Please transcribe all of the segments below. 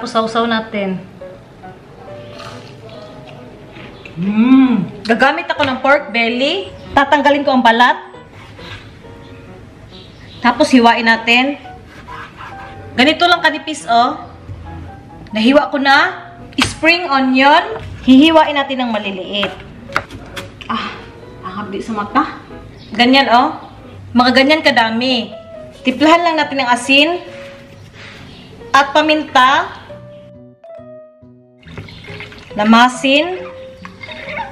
Tapos sausaw natin. Mmm. Gagamit ako ng pork belly. Tatanggalin ko ang balat. Tapos hiwain natin. Ganito lang kanipis, oh. Nahiwa ko na. Spring onion. Hihiwain natin ng maliliit. Ah, akabdi sa mata. Ganyan, oh. Mga ganyan kadami. Tiplahan lang natin ng asin. At paminta. Lamasin.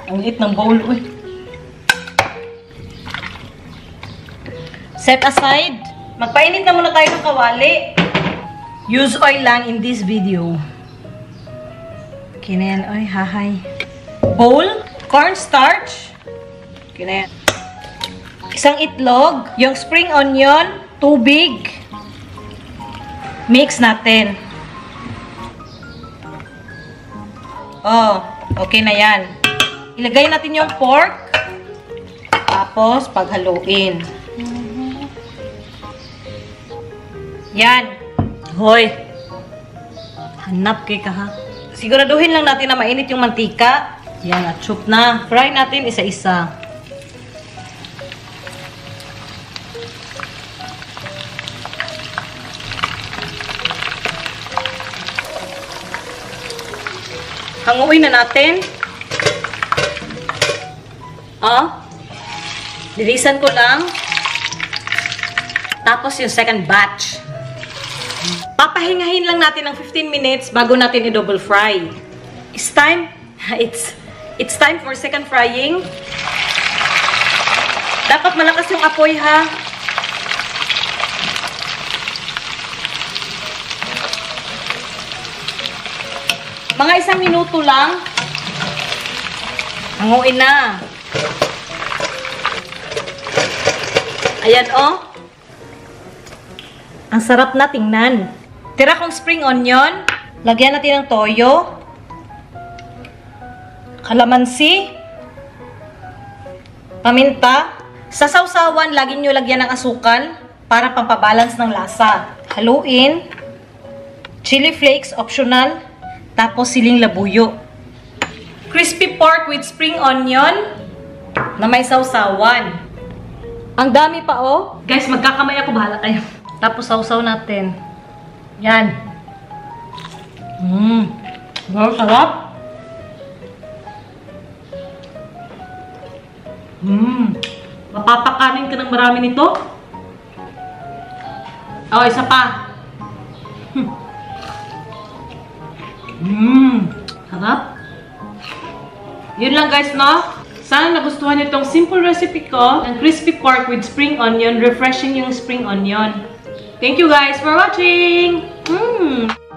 Ang liit ng bowl, uy. Set aside. Magpainit na muna tayo ng kawali. Use oil lang in this video. Okay na yan. Ay, hahay. Bowl. Cornstarch. Okay na yan. Isang itlog. Yung spring onion. Tubig. Mix natin. Oh, okay na yan. Ilagay natin yung pork. Tapos, paghaluin. Yan. Hoy. Hanap kay ka ha. Siguraduhin lang natin na mainit yung mantika. Yan, at soup na. Fry natin isa-isa. Hanguin na natin. Oh. Lilisan ko lang. Tapos yung second batch. Papahingahin lang natin ng 15 minutes bago natin i-double fry. It's time. It's it's time for second frying. Dapat malakas yung apoy ha. Mga isang minuto lang. Hanguin na. Ayan oh. Ang sarap na tingnan. Tira kong spring onion. Lagyan natin ng toyo. Kalamansi. Paminta. Sa sausawan, lagi nyo lagyan ng asukal para pampabalance ng lasa. Haluin. Chili flakes, optional. Tapos siling labuyo. Crispy pork with spring onion na may sausawan. Ang dami pa oh. Guys, magkakamay ako. Bahala kayo. Tapos sausaw natin. Yan. Mmm. Wow, sarap. Mmm. Mapapakanin ka ng marami nito. Oh, isa pa. Mmm. Sarap. Yun lang guys, no? Sana nagustuhan itong simple recipe ko ng crispy pork with spring onion. Refreshing yung spring onion. Thank you guys for watching! Mmm!